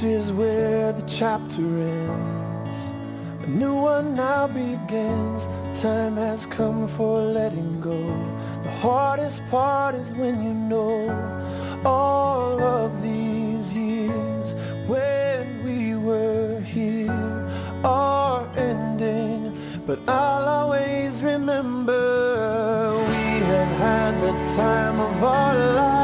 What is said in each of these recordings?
This is where the chapter ends. A new one now begins. Time has come for letting go. The hardest part is when you know all of these years when we were here are ending. But I'll always remember we have had the time of our lives.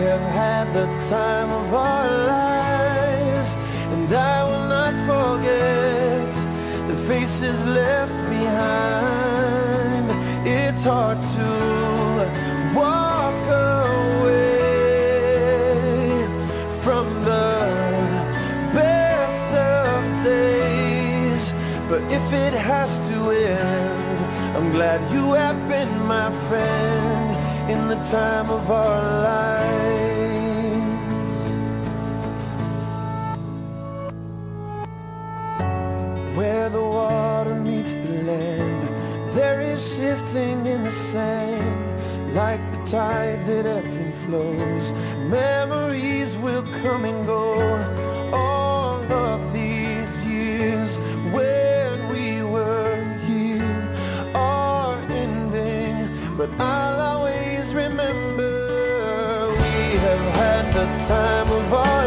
Have had the time of our lives, and I will not forget the faces left behind. It's hard to walk away from the best of days. But if it has to end, I'm glad you have been my friend in the time of our lives. The sand, like the tide that ebbs and flows. Memories will come and go. All of these years when we were here are ending, but I'll always remember we have had the time of our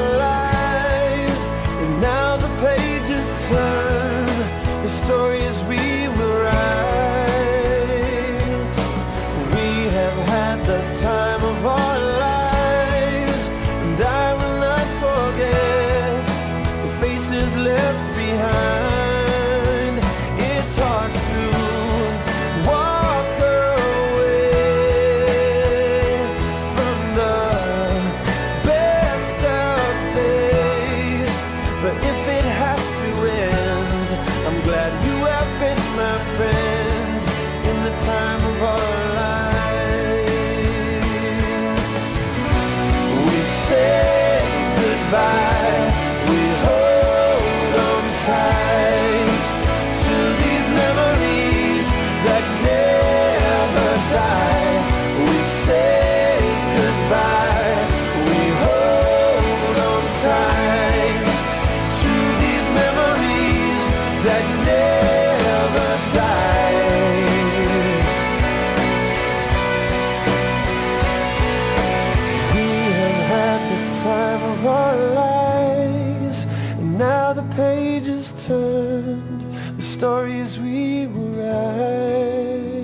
turned, the stories we will write.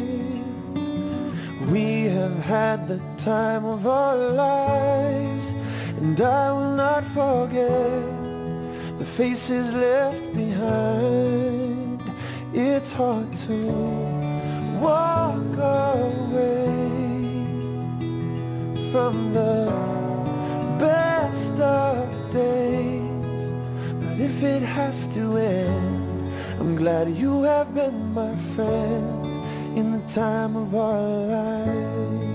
We have had the time of our lives, and I will not forget the faces left behind. It's hard to walk away from the has to end, I'm glad you have been my friend in the time of our lives.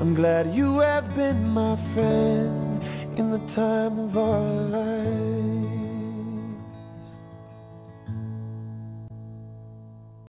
I'm glad you have been my friend in the time of our lives.